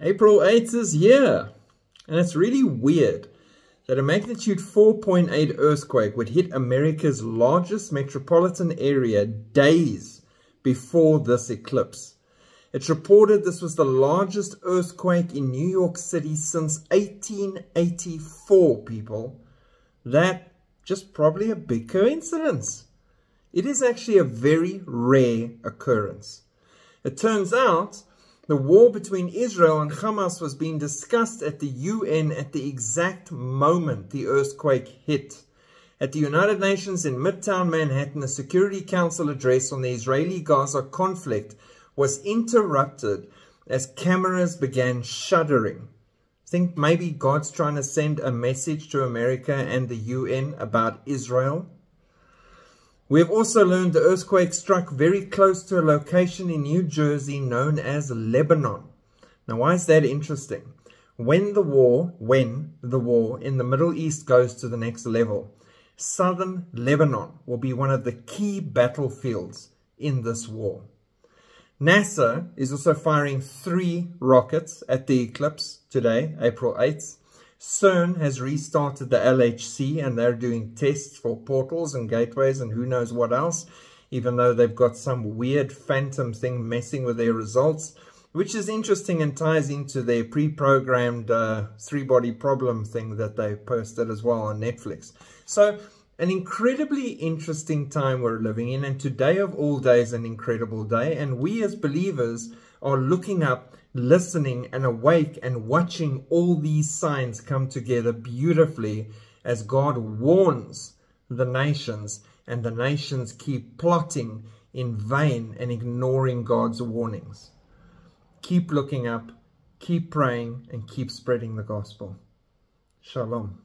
April 8th is here. And it's really weird that a magnitude 4.8 earthquake would hit America's largest metropolitan area days before this eclipse. It's reported this was the largest earthquake in New York City since 1884, people. That just probably a big coincidence. It is actually a very rare occurrence. It turns out the war between Israel and Hamas was being discussed at the UN at the exact moment the earthquake hit. At the United Nations in Midtown Manhattan, a Security Council address on the Israeli-Gaza conflict was interrupted as cameras began shuddering. Think maybe God's trying to send a message to America and the UN about Israel? We have also learned the earthquake struck very close to a location in New Jersey known as Lebanon. Now, why is that interesting? When the war, when the war in the Middle East goes to the next level, southern Lebanon will be one of the key battlefields in this war. NASA is also firing three rockets at the eclipse today, April 8th. CERN has restarted the LHC and they're doing tests for portals and gateways and who knows what else, even though they've got some weird phantom thing messing with their results, which is interesting and ties into their pre-programmed uh, three-body problem thing that they posted as well on Netflix. So an incredibly interesting time we're living in and today of all days an incredible day and we as believers are looking up listening and awake and watching all these signs come together beautifully as God warns the nations and the nations keep plotting in vain and ignoring God's warnings. Keep looking up, keep praying, and keep spreading the gospel. Shalom.